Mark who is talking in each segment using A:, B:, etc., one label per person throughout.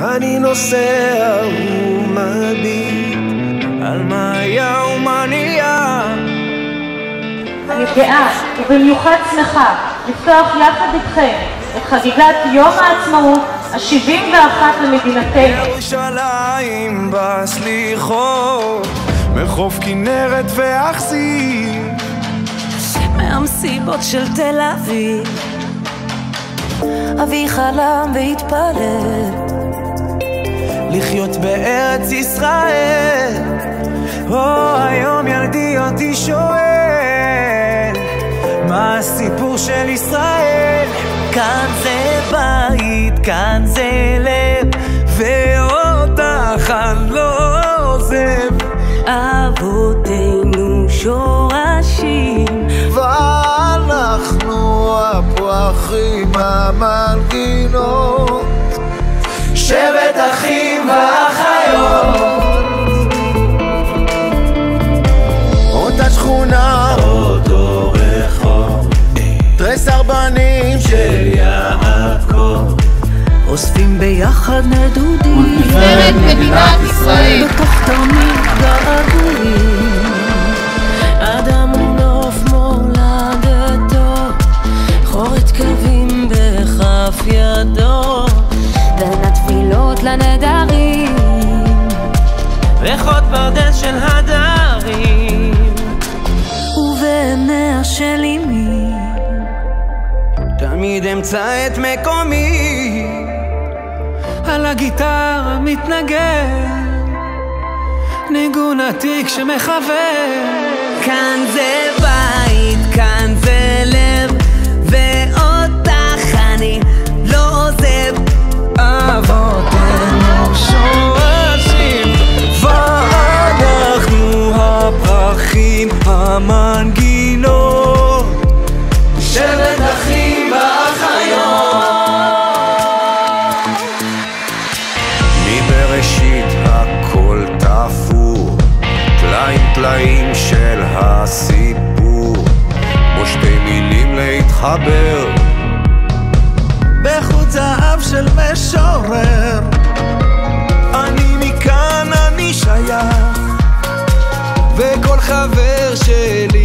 A: אני נוסע ומביט על מה היה ומה נהיה.
B: אני גאה ובמיוחד שמחה לפתוח יחד איתכם את חגיגת יום העצמאות ה-71 למדינתנו.
A: ירושלים בסליחות מחוף כנרת ואכסים
C: מהמסיבות של תל אביב? אבי חלם והתפלל
A: לחיות בארץ ישראל. או היום ילדי אותי שואל מה הסיפור של ישראל?
C: כאן זה בית, כאן זה לב
A: ואותך אני לא עוזב.
C: אבותינו שורשים.
A: ואנחנו הפרחים המנגינות אחים ואחיות אותה שכונה אותו רחוב תרי סרבנים של יעקב.
C: אוספים ביחד נדודים.
D: נבחרת מדינת ישראל.
C: בתוך תרמיל געגועים. אדם הוא נוף מולדתו חורת קווים בכף ידו. בין התפילות לנדרים
A: פרדס של הדרים
C: ובעיניה של אמי.
A: תמיד אמצא את מקומי. על הגיטרה מתנגן. ניגון עתיק שמחבר
C: כאן זה
A: של הסיפור. כמו שתי מילים להתחבר. בחוט זהב של משורר. אני מכאן אני שייך. וכל חבר שלי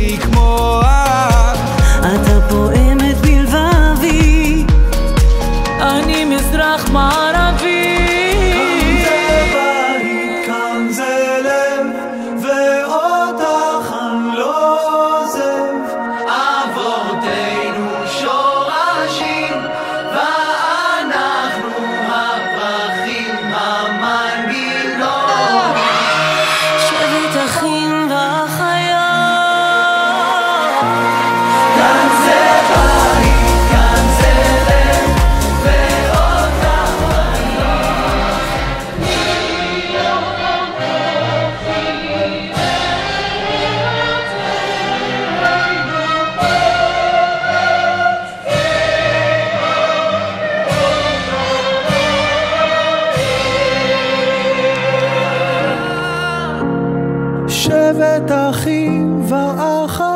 A: שבט אחים ואחים